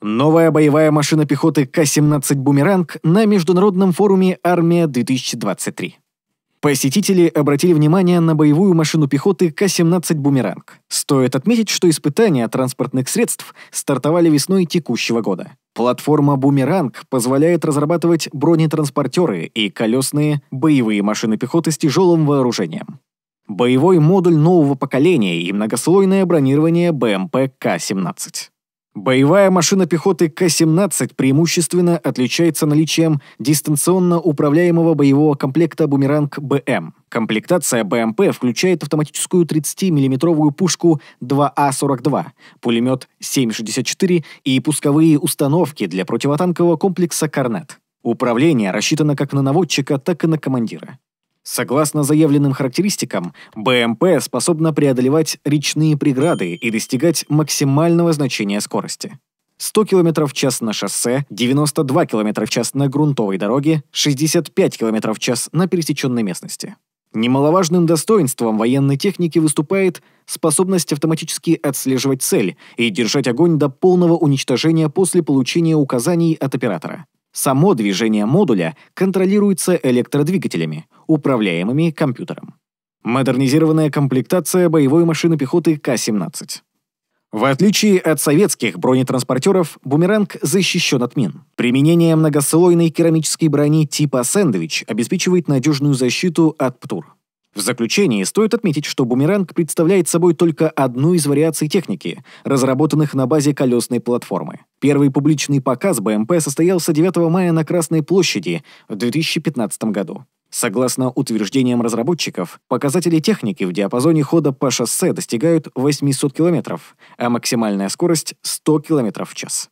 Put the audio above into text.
Новая боевая машина пехоты К-17 «Бумеранг» на международном форуме «Армия-2023». Посетители обратили внимание на боевую машину пехоты К-17 «Бумеранг». Стоит отметить, что испытания транспортных средств стартовали весной текущего года. Платформа «Бумеранг» позволяет разрабатывать бронетранспортеры и колесные боевые машины пехоты с тяжелым вооружением. Боевой модуль нового поколения и многослойное бронирование БМП К-17. Боевая машина пехоты К-17 преимущественно отличается наличием дистанционно управляемого боевого комплекта «Бумеранг-БМ». Комплектация БМП включает автоматическую 30 миллиметровую пушку 2А-42, пулемет 7,64 и пусковые установки для противотанкового комплекса «Корнет». Управление рассчитано как на наводчика, так и на командира. Согласно заявленным характеристикам, БМП способна преодолевать речные преграды и достигать максимального значения скорости. 100 км в час на шоссе, 92 км в час на грунтовой дороге, 65 км в час на пересеченной местности. Немаловажным достоинством военной техники выступает способность автоматически отслеживать цель и держать огонь до полного уничтожения после получения указаний от оператора. Само движение модуля контролируется электродвигателями, управляемыми компьютером. Модернизированная комплектация боевой машины пехоты К-17. В отличие от советских бронетранспортеров, «Бумеранг» защищен от мин. Применение многослойной керамической брони типа «Сэндвич» обеспечивает надежную защиту от ПТУР. В заключение стоит отметить, что «Бумеранг» представляет собой только одну из вариаций техники, разработанных на базе колесной платформы. Первый публичный показ БМП состоялся 9 мая на Красной площади в 2015 году. Согласно утверждениям разработчиков, показатели техники в диапазоне хода по шоссе достигают 800 км, а максимальная скорость — 100 км в час.